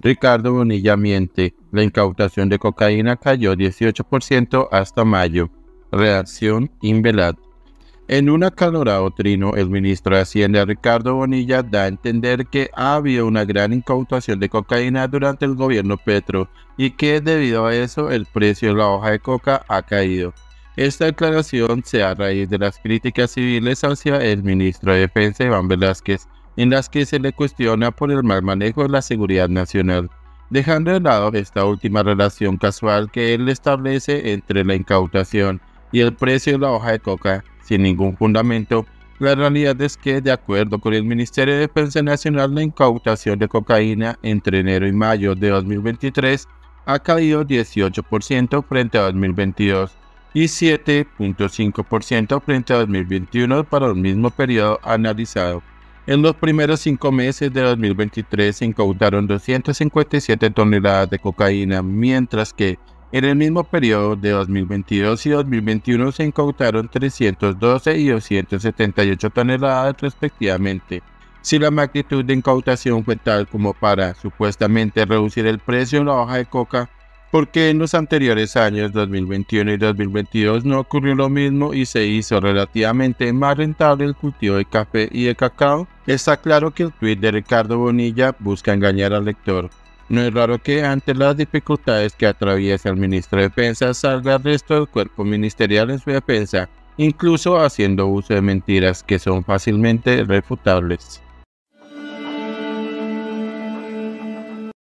Ricardo Bonilla miente. La incautación de cocaína cayó 18% hasta mayo. Reacción Invelat. En un acalorado trino, el ministro de Hacienda Ricardo Bonilla da a entender que ha habido una gran incautación de cocaína durante el gobierno Petro y que debido a eso el precio de la hoja de coca ha caído. Esta declaración se a raíz de las críticas civiles hacia el ministro de Defensa Iván Velázquez, en las que se le cuestiona por el mal manejo de la seguridad nacional, dejando de lado esta última relación casual que él establece entre la incautación y el precio de la hoja de coca, sin ningún fundamento. La realidad es que, de acuerdo con el Ministerio de Defensa Nacional, la incautación de cocaína entre enero y mayo de 2023 ha caído 18% frente a 2022 y 7.5% frente a 2021 para el mismo periodo analizado. En los primeros cinco meses de 2023 se incautaron 257 toneladas de cocaína, mientras que en el mismo periodo de 2022 y 2021 se incautaron 312 y 278 toneladas respectivamente. Si la magnitud de incautación fue tal como para supuestamente reducir el precio de la hoja de coca, porque en los anteriores años 2021 y 2022 no ocurrió lo mismo y se hizo relativamente más rentable el cultivo de café y de cacao, está claro que el tweet de Ricardo Bonilla busca engañar al lector. No es raro que ante las dificultades que atraviesa el ministro de Defensa salga el resto del cuerpo ministerial en su defensa, incluso haciendo uso de mentiras que son fácilmente refutables.